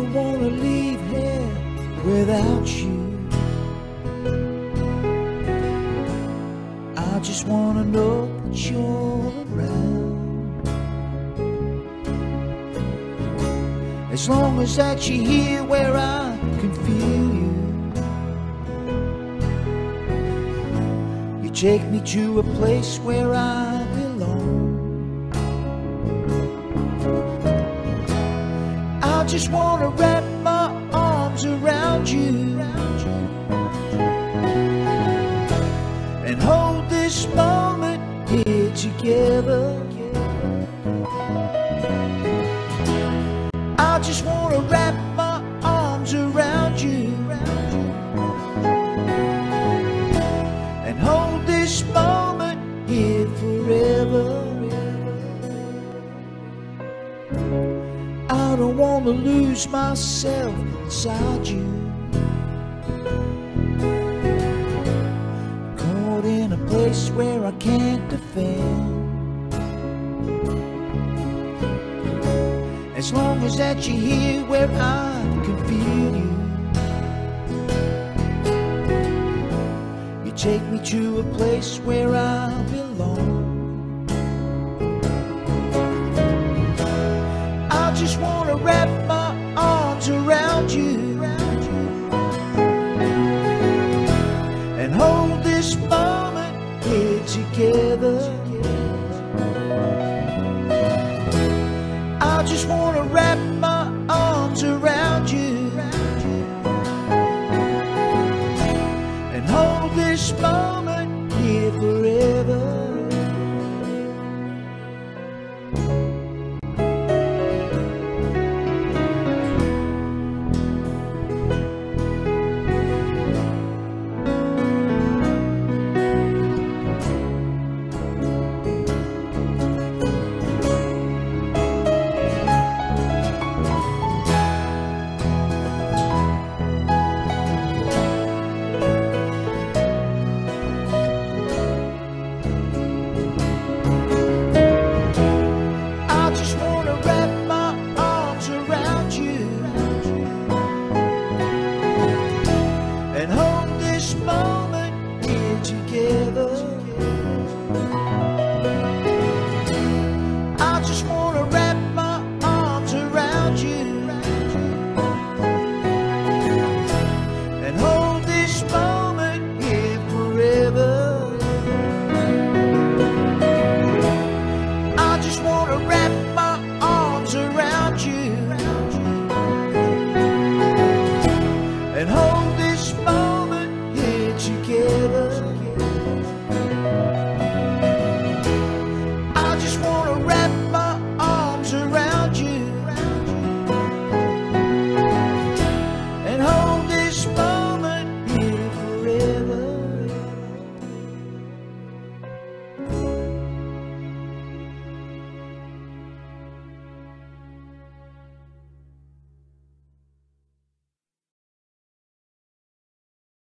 don't wanna leave here without you. I just wanna know that you're around. As long as that you're here where I can feel you. You take me to a place where I I just wanna wrap my arms around you and hold this moment here together. I just wanna wrap my arms around you and hold this moment here forever. Wanna lose myself inside you. Caught in a place where I can't defend. As long as that you're here where I can feel you. You take me to a place where I together. Together. I just wanna wrap my arms around you and hold this moment here forever. I just wanna wrap my